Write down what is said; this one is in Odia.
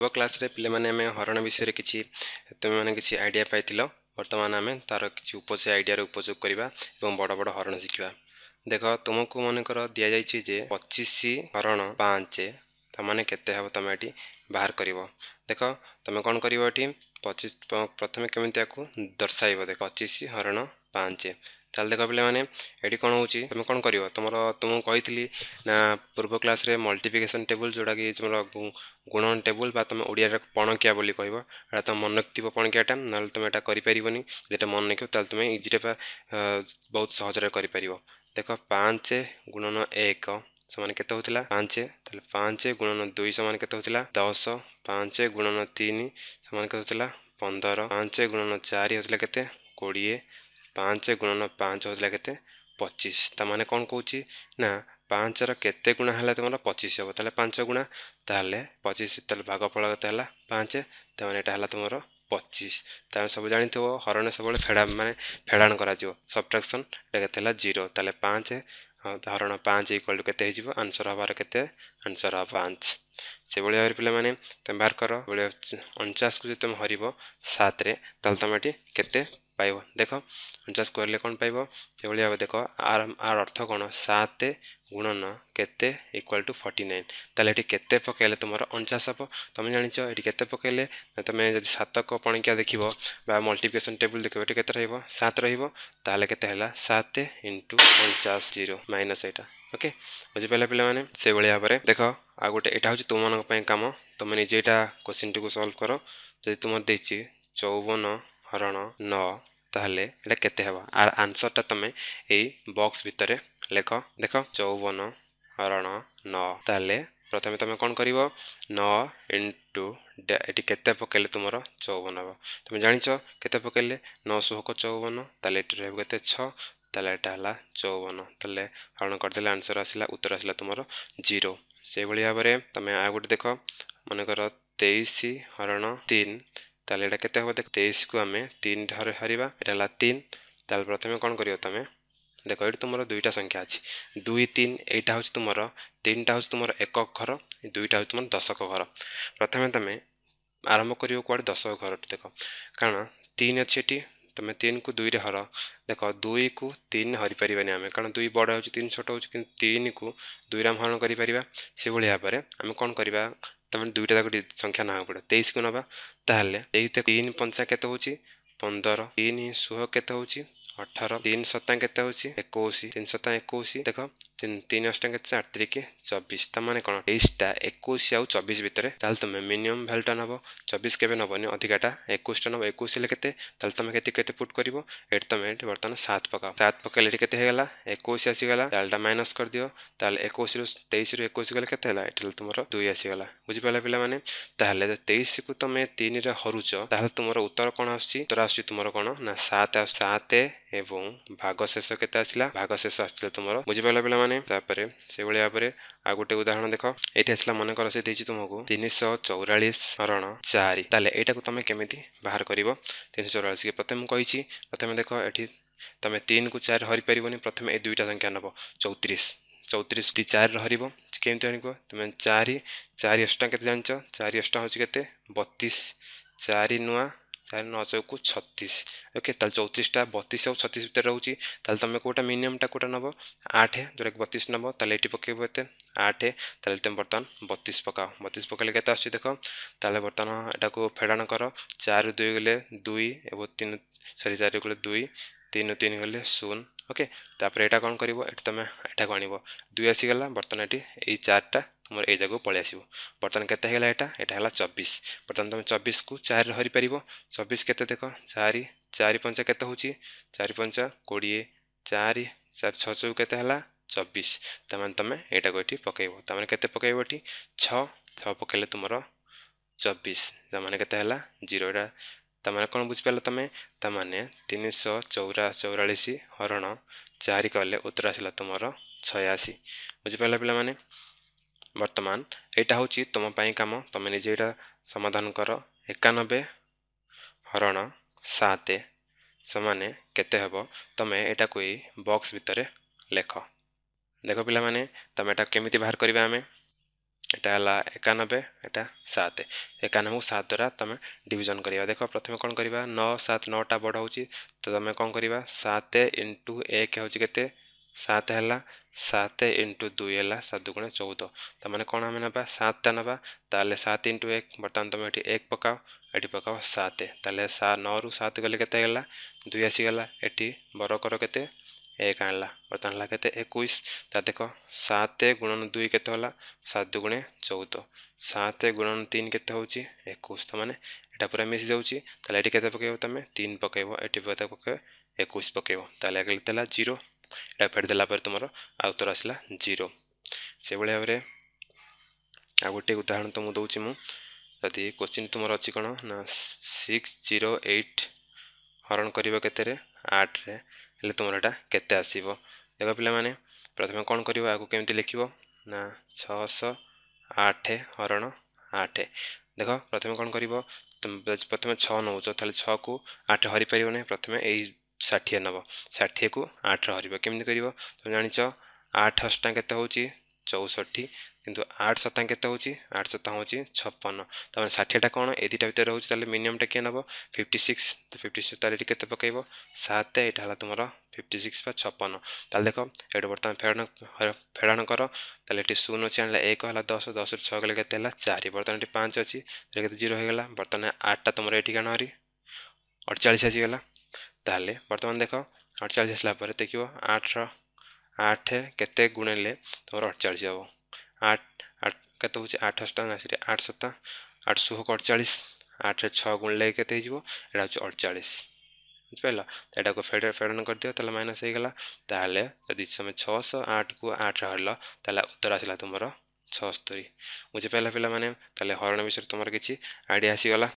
ପୂର୍ବ କ୍ଲାସ୍ରେ ପିଲାମାନେ ଆମେ ହରଣ ବିଷୟରେ କିଛି ତୁମେମାନେ କିଛି ଆଇଡ଼ିଆ ପାଇଥିଲ? ବର୍ତ୍ତମାନ ଆମେ ତାର କିଛି ଉପଯୋଗ ଆଇଡ଼ିଆର ଉପଯୋଗ କରିବା ଏବଂ ବଡ଼ ବଡ଼ ହରଣ ଶିଖିବା। ଦେଖ ତୁମକୁ ମନେକର ଦିଆଯାଇଛି ଯେ ପଚିଶ ହରଣ ପାଞ୍ଚ ତାମାନେ କେତେ ହେବ ତମେ ଏଠି ବାହାର କରିବ? ଦେଖ ତମେ କ'ଣ କରିବ ଏଠି? ପଚିଶ ପ୍ରଥମେ କେମିତି ଆକୁ ଦର୍ଶାଇବ? ଦେଖ ପଚିଶ ହରଣ ପାଞ୍ଚ ତାହେଲେ ଦେଖ ପିଲାମାନେ ଏଠି କ'ଣ ହେଉଛି ତୁମେ କ'ଣ କରିବ? ତୁମର ତୁମକୁ କହିଥିଲି ନା ପୂର୍ବ କ୍ଲାସ୍ରେ ମଲ୍ଟିପ୍ଲିକେସନ୍ ଟେବୁଲ୍ ଯେଉଁଟାକି ତୁମର ଗୁଣନ ଟେବୁଲ୍ ବା ତୁମେ ଓଡ଼ିଆରେ ପଣକିଆ ବୋଲି କହିବ ଏଇଟା ତୁମ ମନେ ରଖିଥିବ ପଣକିଆଟା ନହେଲେ ତୁମେ ଏଇଟା କରିପାରିବନି ଯେଟା ମନେ ରଖିବ ତାହେଲେ ତୁମେ ଇଜିରେ ବା ବହୁତ ସହଜରେ କରିପାରିବ। ଦେଖ ପାଞ୍ଚ ଗୁଣନ ଏକ ସମାନ କେତେ ହେଉଥିଲା? ପାଞ୍ଚ ତାହେଲେ ପାଞ୍ଚ ଗୁଣନ ଦୁଇ ସମାନ କେତେ ହେଉଥିଲା? ଦଶ ପାଞ୍ଚ ଗୁଣନ ତିନି ସମାନ କେତେ ହେଉଥିଲା? ପନ୍ଦର ପାଞ୍ଚ ଗୁଣନ ଚାରି ହେଉଥିଲା କେତେ? କୋଡ଼ିଏ ପାଞ୍ଚ ଗୁଣନ ପାଞ୍ଚ ହେଉଥିଲା କେତେ? ପଚିଶ। ତାମାନେ କ'ଣ କହୁଛି? ନା ପାଞ୍ଚର କେତେ ଗୁଣା ହେଲେ ତୁମର? ପଚିଶ ହେବ। ତାହେଲେ ପାଞ୍ଚ ଗୁଣା ତାହେଲେ ପଚିଶ ତାହେଲେ ଭାଗଫଳ କେତେ ହେଲା? ପାଞ୍ଚ। ତାମାନେ ଏଇଟା ହେଲା ତୁମର ପଚିଶ। ତାମାନେ ସବୁ ଜାଣିଥିବ ହରଣ ସବୁବେଳେ ଫେଡ଼ା ମାନେ ଫେଡ଼ାଣ କରାଯିବ। ସବଟ୍ରାକ୍ସନ୍ ଏଇଟା କେତେ ହେଲା? ଜିରୋ ତାହେଲେ ପାଞ୍ଚ ହରଣ ପାଞ୍ଚ ଇକ୍ୱାଲ୍ ଟୁ କେତେ ହେଇଯିବ? ଆନ୍ସର୍ ହେବାର କେତେ? ଆନ୍ସର୍ ହେବ ପାଞ୍ଚ। ସେଭଳି ଭାବରେ ପିଲାମାନେ ତୁମେ ବାହାର କର। ଅଣଚାଶକୁ ଯଦି ତୁମେ ହରିବ ସାତରେ ତାହେଲେ ତୁମେ ଏଠି କେତେ? ପାଇବ। ଦେଖ ଅଣଚାଶ କରିଲେ କ'ଣ ପାଇବ? ସେଭଳି ଭାବେ ଦେଖ ଆର ଆର ଅର୍ଥ କ'ଣ? ସାତ ଗୁଣନ କେତେ ଇକ୍ୱାଲ୍ ଟୁ ଫର୍ଟି ନାଇନ୍ ତାହେଲେ ଏଠି କେତେ ପକାଇଲେ ତୁମର ଅଣଚାଶ ହେବ? ତୁମେ ଜାଣିଛ ଏଠି କେତେ ପକାଇଲେ? ତୁମେ ଯଦି ସାତକ ପଣିକିଆ ଦେଖିବ ବା ମଲ୍ଟିପ୍ଲିକେସନ୍ ଟେବୁଲ୍ ଦେଖିବ ଏଠି କେତେ ରହିବ? ସାତ ରହିବ। ତାହେଲେ କେତେ ହେଲା? ସାତ ଇଣ୍ଟୁ ଅଣଚାଶ ଜିରୋ ମାଇନସ୍ ଏଇଟା। ଓକେ ବୁଝିପାରିଲେ ପିଲାମାନେ? ସେଇଭଳି ଭାବରେ ଦେଖ ଆଉ ଗୋଟେ ଏଇଟା ହେଉଛି ତୁମମାନଙ୍କ ପାଇଁ କାମ। ତୁମେ ନିଜେ ଏଇଟା କୋଶ୍ଚିନ୍ଟିକୁ ସଲ୍ଭ କର। ଯଦି ତୁମର ଦେଇଛି ଚଉବନ ହରଣ ନଅ ତାହେଲେ ଏଇଟା କେତେ ହେବ ଆର ଆନ୍ସରଟା ତୁମେ ଏଇ ବକ୍ସ ଭିତରେ ଲେଖ। ଦେଖ ଚଉବନ ହରଣ ନଅ ତାହେଲେ ପ୍ରଥମେ ତୁମେ କ'ଣ କରିବ? ନଅ ଇଣ୍ଟୁ ଏଠି କେତେ ପକାଇଲେ ତୁମର ଚଉବନ ହେବ? ତୁମେ ଜାଣିଛ କେତେ ପକାଇଲେ? ନଅ ଶୋହକ ଚଉବନ ତାହେଲେ ଏଠି ରହିବ କେତେ? ଛଅ। ତାହେଲେ ଏଇଟା ହେଲା ଚଉବନ ତାହେଲେ ହରଣ କରିଦେଲେ ଆନ୍ସର ଆସିଲା ଉତ୍ତର ଆସିଲା ତୁମର ଜିରୋ ସେଇଭଳି ଭାବରେ ତୁମେ ଆଉ ଗୋଟେ ଦେଖ। ମନେକର ତେଇଶ ହରଣ ତିନି। ତାହେଲେ ଏଇଟା କେତେ ହେବ ଦେଖ ତେଇଶକୁ ଆମେ ତିନି ଠାରେ ହାରିବା ଏଇଟା ହେଲା ତିନି। ତାହେଲେ ପ୍ରଥମେ କ'ଣ କରିବ ତୁମେ? ଦେଖ ଏଇଠି ତୁମର ଦୁଇଟା ସଂଖ୍ୟା ଅଛି। ଦୁଇ ତିନି ଏଇଟା ହେଉଛି ତୁମର ତିନିଟା ହେଉଛି ତୁମର ଏକକ ଘର ଦୁଇଟା ହେଉଛି ତୁମର ଦଶକ ଘର। ପ୍ରଥମେ ତୁମେ ଆରମ୍ଭ କରିବ କୁଆଡ଼େ? ଦଶକ ଘରଟି ଦେଖ। କାରଣ ତିନି ଅଛି ଏଠି ତୁମେ ତିନିକୁ ଦୁଇରେ ହର। ଦେଖ ଦୁଇକୁ ତିନି ହରିପାରିବାନି ଆମେ। କାରଣ ଦୁଇ ବଡ଼ ହେଉଛି ତିନି ଛୋଟ ହେଉଛି କିନ୍ତୁ ତିନିକୁ ଦୁଇରେ ଆମେ ହରଣ କରିପାରିବା ସେଭଳି ଭାବରେ। ଆମେ କ'ଣ କରିବା? ତାମାନେ ଦୁଇଟା ଯାକ ସଂଖ୍ୟା ନେବାକୁ ପଡ଼ିବ। ତେଇଶକୁ ନେବା। ତାହେଲେ ଏଇ ତିନି ପଞ୍ଚା କେତେ ହେଉଛି? ପନ୍ଦର। ତିନି ଷୋହଳ କେତେ ହେଉଛି? ଅଠର। ତିନି ସତା କେତେ ହେଉଛି? ଏକୋଇଶ। ତିନି ସତା ଏକୋଇଶ। ଦେଖ ତିନି ଅଷ୍ଟ କେତେ ଆଠ ତିରିକି ଚବିଶ ତାମାନେ କ'ଣ? ତେଇଶଟା ଏକୋଇଶ ଆଉ ଚବିଶ ଭିତରେ। ତାହେଲେ ତୁମେ ମିନିମମ୍ ଭ୍ୟାଲୁଟା ନେବ। ଚବିଶ କେବେ ନେବନି? ଅଧିକାଟା। ଏକୋଇଶଟା ନେବ ଏକୋଇଶ ହେଲେ କେତେ? ତାହେଲେ ତୁମେ କେତେ କେତେ ପୁଟ୍ କରିବ? ଏଠି ତୁମେ ଏଠି ବର୍ତ୍ତମାନ ସାତ ପକାଅ। ସାତ ପକାଇଲେ ଏଠି କେତେ ହେଇଗଲା? ଏକୋଇଶ ଆସିଗଲା। ତାହେଲେ ମାଇନସ୍ କରିଦିଅ। ତାହେଲେ ଏକୋଇଶରୁ ତେଇଶରୁ ଏକୋଇଶ ଗଲେ କେତେ ହେଲା? ଏଠି ତୁମର ଦୁଇ ଆସିଗଲା। ବୁଝିପାରିଲା ପିଲାମାନେ? ତାହେଲେ ତେଇଶକୁ ତୁମେ ତିନିରେ ହରୁଛ ତାହେଲେ ତୁମର ଉତ୍ତର କ'ଣ ଆସୁଛି ଉତ୍ତର ଆସୁଛି ତୁମର କ'ଣ? ନା ସାତ ସାତ ଏବଂ ଭାଗ ଶେଷ କେତେ ଆସିଲା? ଭାଗ ଶେଷ ଆସିଥିଲା ତୁମର। ବୁଝିପାରିଲା ପିଲାମାନେ? ମାନେ ତାପରେ ସେଇଭଳି ଭାବରେ ଆଉ ଗୋଟେ ଉଦାହରଣ ଦେଖ। ଏଇଠି ଆସିଲା ମନେକର ସେ ଦେଇଛି ତୁମକୁ ତିନିଶହ ଚଉରାଳିଶ ହରଣ ଚାରି। ତାହେଲେ ଏଇଟାକୁ ତମେ କେମିତି ବାହାର କରିବ? ତିନିଶହ ଚଉରାଳିଶକି ପ୍ରଥମେ ମୁଁ କହିଛି ପ୍ରଥମେ ଦେଖ ଏଠି ତମେ ତିନିକୁ ଚାରି ହରିପାରିବନି ପ୍ରଥମେ ଏ ଦୁଇଟା ସଂଖ୍ୟା ନେବ ଚଉତିରିଶ। ଚଉତିରିଶ ଟି ଚାରିରେ ହରିବ କେମିତି ହରିବ? ତୁମେ ଚାରି ଚାରି ଅଷ୍ଟା କେତେ ଜାଣିଛ? ଚାରି ଅଷ୍ଟା ହେଉଛି କେତେ? ବତିଶ। ଚାରି ନୂଆ ଚାରି ନଅ ଚଉକୁ ଛତିଶ। ଓକେ ତାହେଲେ ଚଉତିରିଶଟା ବତିଶ ଆଉ ଛତିଶ ଭିତରେ ରହୁଛି। ତାହେଲେ ତୁମେ କେଉଁଟା ମିନିମମ୍ଟା କେଉଁଟା ନେବ? ଆଠ ଯେଉଁଟାକି ବତିଶ ନେବ ତାହେଲେ ଏଠି ପକାଇବ ଏତେ। ଆଠ ତାହେଲେ ତୁମେ ବର୍ତ୍ତମାନ ବତିଶ ପକାଅ। ବତିଶ ପକାଇଲେ କେତେ ଆସୁଛି ଦେଖ? ତାହେଲେ ବର୍ତ୍ତମାନ ଏଟାକୁ ଫେଡ଼ାଣ କର। ଚାରି ଦୁଇ ଗଲେ ଦୁଇ ଏବଂ ତିନି ସରି ଚାରି ଗଲେ ଦୁଇ ତିନି ତିନି ଗଲେ ଶୂନ। ଓକେ ତାପରେ ଏଇଟା କ'ଣ କରିବ? ଏଠି ତୁମେ ଏଟାକୁ ଆଣିବ। ଦୁଇ ଆସିଗଲା ବର୍ତ୍ତମାନ ଏଠି ଏଇ ଚାରିଟା ତୁମର ଏଇ ଜାଗାକୁ ପଳେଇ ଆସିବ। ବର୍ତ୍ତମାନ କେତେ ହେଇଗଲା ଏଇଟା? ଏଇଟା ହେଲା ଚବିଶ। ବର୍ତ୍ତମାନ ତୁମେ ଚବିଶକୁ ଚାରିରେ ହରିପାରିବ। ଚବିଶ କେତେ ଦେଖ? ଚାରି ଚାରି ପଞ୍ଚା କେତେ ହେଉଛି? ଚାରି ପଞ୍ଚା କୋଡ଼ିଏ ଚାରି ଚାରି ଛଅ ଚଉ କେତେ ହେଲା? ଚବିଶ। ତାମାନେ ତୁମେ ଏଇଟାକୁ ଏଠି ପକାଇବ। ତାମାନେ କେତେ ପକାଇବ ଏଠି? ଛଅ। ଛଅ ପକାଇଲେ ତୁମର ଚବିଶ। ତାମାନେ କେତେ ହେଲା? ଜିରୋ। ଏଇଟା ତାମାନେ କ'ଣ ବୁଝିପାରିଲ ତୁମେ? ତାମାନେ ତିନିଶହ ଚଉରା ଚଉରାଳିଶ ହରଣ ଚାରି କଲେ ଉତ୍ତର ଆସିଲା ତୁମର ଛୟାଅଶୀ। ବୁଝିପାରିଲ ପିଲାମାନେ? ବର୍ତ୍ତମାନ ଏଇଟା ହେଉଛି ତୁମ ପାଇଁ କାମ ତୁମେ ନିଜେ ଏଇଟା ସମାଧାନ କର ଏକାନବେ ହରଣ ସାତ ସମାନେ କେତେ ହେବ ତୁମେ ଏଇଟାକୁ ଏଇ ବକ୍ସ ଭିତରେ ଲେଖ ଦେଖ ପିଲାମାନେ ତୁମେ ଏଟା କେମିତି ବାହାର କରିବା ଆମେ ଏଟା ହେଲା ଏକାନବେ ଏଟା ସାତ ଏକାନବେକୁ ସାତ ଦ୍ୱାରା ତମେ ଡିଭିଜନ୍ କରିବା ଦେଖ ପ୍ରଥମେ କ'ଣ କରିବା ନଅ ସାତ ନଅଟା ବଡ଼ ହେଉଛି ତ ତମେ କ'ଣ କରିବା ସାତ ଇଣ୍ଟୁ ଏକ ହେଉଛି କେତେ ସାତ ହେଲା ସାତ ଇଣ୍ଟୁ ଦୁଇ ହେଲା ସାତ ଦୁଗୁଣେ ଚଉଦ ତାମାନେ କ'ଣ ଆମେ ନେବା ସାତଟା ନେବା ତାହେଲେ ସାତ ଇଣ୍ଟୁ ଏକ ବର୍ତ୍ତମାନ ତମେ ଏଠି ଏକ ପକାଅ ଏଠି ପକାଅ ସାତ ତାହେଲେ ନଅରୁ ସାତ ଗଲେ କେତେ ହେଲା ଦୁଇ ଆସିଗଲା ଏଠି ବରକର କେତେ ଏକ ଆଣିଲା ବର୍ତ୍ତମାନ ହେଲା କେତେ ଏକୋଇଶ ତା ଦେଖ ସାତ ଗୁଣନ ଦୁଇ କେତେ ହେଲା ସାତ ଦୁଗୁଣେ ଚଉଦ ସାତ ଗୁଣନ ତିନି କେତେ ହେଉଛି ଏକୋଇଶ ତ ମାନେ ଏଇଟା ପୁରା ମିଶି ଯାଉଛି ତାହେଲେ ଏଠି କେତେ ପକାଇବ ତମେ ତିନି ପକାଇବ ଏଠି କେତେ ପକାଇବ ଏକୋଇଶ ପକାଇବ ତାହେଲେ କେତେ ହେଲା ଜିରୋ ଏଇଟା ଫେଡ଼ି ଦେଲା ପରେ ତୁମର ଆଉ ଉତ୍ତର ଆସିଲା ଜିରୋ ସେଭଳି ଭାବରେ ଆଉ ଗୋଟେ ଉଦାହରଣ ତ ମୁଁ ଦେଉଛି ମୁଁ ଯଦି କୋଶ୍ଚିନ୍ ତୁମର ଅଛି କ'ଣ ନା ସିକ୍ସ ଜିରୋ ଏଇଟ୍ ହରଣ କରିବ କେତେରେ ଆଠରେ ହେଲେ ତୁମର ଏଇଟା କେତେ ଆସିବ ଦେଖ ପିଲାମାନେ ପ୍ରଥମେ କ'ଣ କରିବ ଆକୁ କେମିତି ଲେଖିବ ନା ଛଅଶହ ଆଠ ହରଣ ଆଠ ଦେଖ ପ୍ରଥମେ କ'ଣ କରିବ ପ୍ରଥମେ ଛଅ ନେଉଛ ତାହେଲେ ଛଅକୁ ଆଠ ହରିପାରିବ ନାହିଁ ପ୍ରଥମେ ଏଇ ଷାଠିଏ ନେବ। ଷାଠିଏକୁ ଆଠରେ ହରିବ। କେମିତି କରିବ? ତୁମେ ଜାଣିଛ ଆଠ ଅଷ୍ଟା କେତେ ହେଉଛି? ଚଉଷଠି। କିନ୍ତୁ ଆଠ ସତା କେତେ ହେଉଛି? ଆଠ ସତା ହେଉଛି ଛପନ। ତାମାନେ ଷାଠିଏଟା କ'ଣ? ଏ ଦୁଇଟା ଭିତରେ ରହୁଛି ତାହେଲେ ମିନିମମ୍ଟା କିଏ ନେବ? ଫିଫ୍ଟି ସିକ୍ସ ଫିଫ୍ଟି ସିକ୍ସ ତାହେଲେ ଏଠି କେତେ ପକାଇବ? ସାତ। ଏଇଟା ହେଲା ତୁମର ଫିଫ୍ଟି ସିକ୍ସ ବା ଛପନ। ତାହେଲେ ଦେଖ ଏଇଠି ବର୍ତ୍ତମାନ ଫେଡ଼ାଣ ଫେଡ଼ାଣ କର। ତାହେଲେ ଏଠି ଶୂନ ଅଛି ଆଣିଲା ଏକ ହେଲା ଦଶ। ଦଶରୁ ଛଅ ଗଲେ କେତେ ହେଲା? ଚାରି। ବର୍ତ୍ତମାନ ଏଠି ପାଞ୍ଚ ଅଛି ତାହେଲେ କେତେ ଜିରୋ ହୋଇଗଲା? ବର୍ତ୍ତମାନ ଆଠଟା ତୁମର ଏଠି କାଣ ହରି। ଅଠଚାଳିଶ ଆସିଗଲା। ତାହେଲେ ବର୍ତ୍ତମାନ ଦେଖ ଅଠଚାଳିଶ ଆସିଲା ପରେ ଦେଖିବ ଆଠର ଆଠ କେତେ ଗୁଣିଲେ ତୁମର ଅଠଚାଳିଶ ହେବ। ଆଠ ଆଠ କେତେ ହେଉଛି? ଆଠ ଅଷ୍ଟା ନାସିରେ ଆଠ ସତା ଆଠ ଶହ ଅଠଚାଳିଶ ଆଠରେ ଛଅ ଗୁଣିଲେ କେତେ ହେଇଯିବ? ଏଇଟା ହେଉଛି ଅଠଚାଳିଶ। ବୁଝିପାରିଲ? ଏଇଟାକୁ ଫେଡ଼ ଫେଡ଼ନ କରିଦିଅ ତାହେଲେ ମାଇନସ୍ ହେଇଗଲା। ତାହେଲେ ଯଦି ତୁମେ ଛଅଶହ ଆଠକୁ ଆଠରେ ହରିଲ ତାହେଲେ ଉତ୍ତର ଆସିଲା ତୁମର ଛଅସ୍ତରୀ। ବୁଝିପାରିଲା ପିଲାମାନେ? ତାହେଲେ ହରଣ ବିଷୟରେ ତୁମର କିଛି ଆଇଡ଼ିଆ ଆସିଗଲା।